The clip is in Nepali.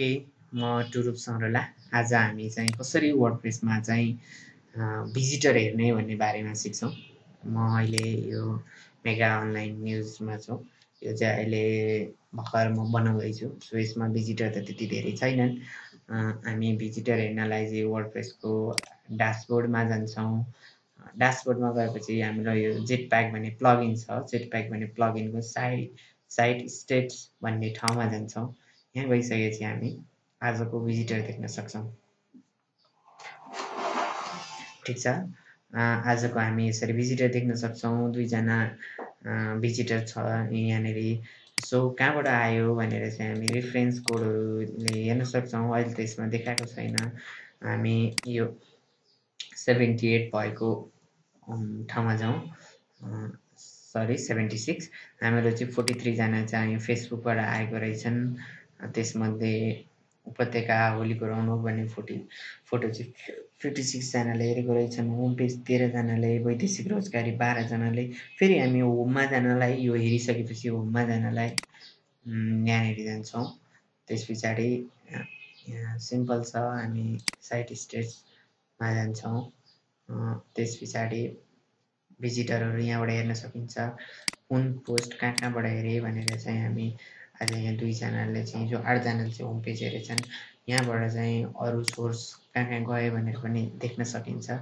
ए म टुरुप सरला आज हामी चाहिँ कसरी वर्डप्रेसमा चाहिँ भिजिटर हेर्ने भन्ने बारेमा सिक्छौँ। म अहिले यो मेगा अनलाइन न्युजमा छु। यो चाहिँ अहिले भर्खर म बनाउँदैछु सो यसमा भिजिटर त त्यति धेरै छैनन्। हामी भिजिटर हेर्नलाई चाहिँ वर्डप्रेसको ड्यासबोर्डमा जान्छौँ। ड्यासबोर्डमा गएपछि हाम्रो यो जेट प्याक भन्ने प्लगइन छ। जेट प्याक भन्ने प्लगइनको साइड साइट स्टेट्स भन्ने ठाउँमा जान्छौँ। यहाँ गइसकेपछि हामी आजको भिजिटर देख्न सक्छौँ ठिक छ? आजको हामी यसरी भिजिटर देख्न सक्छौँ। दुईजना भिजिटर छ यहाँनिर। सो कहाँबाट आयो भनेर चाहिँ हामी रिफरेन्स कोडहरूले हेर्न सक्छौँ। अहिले त यसमा देखाएको छैन। हामी यो सेभेन्टी एट भएको ठाउँमा जाउँ। सरी सेभेन्टी सिक्स हामीहरू चाहिँ फोर्टी थ्रीजना चाहिँ फेसबुकबाट आएको रहेछन्। त्यसमध्ये उपत्यका होलीको रौनक भन्ने फोटो फोटो चाहिँ फिफ्टी सिक्सजनाले हेरेको रहेछन् होम पेज तेह्रजनाले वैदेशिक रोजगारी बाह्रजनाले। फेरि हामी होममा जानलाई यो हेरिसकेपछि होममा जानलाई यहाँनिर जान्छौँ। त्यस पछाडि सिम्पल छ हामी साइट स्टेट्समा जान्छौँ। त्यस पछाडि भिजिटरहरू यहाँबाट हेर्न सकिन्छ। कुन पोस्ट कहाँ कहाँबाट हेरेँ भनेर चाहिँ हामी आज यहाँ दुईजनाले चाहिँ जो आठजनाले चाहिँ होम पेज हेरेछन् यहाँबाट चाहिँ अरू सोर्स कहाँ कहाँ गयो भनेर पनि देख्न सकिन्छ।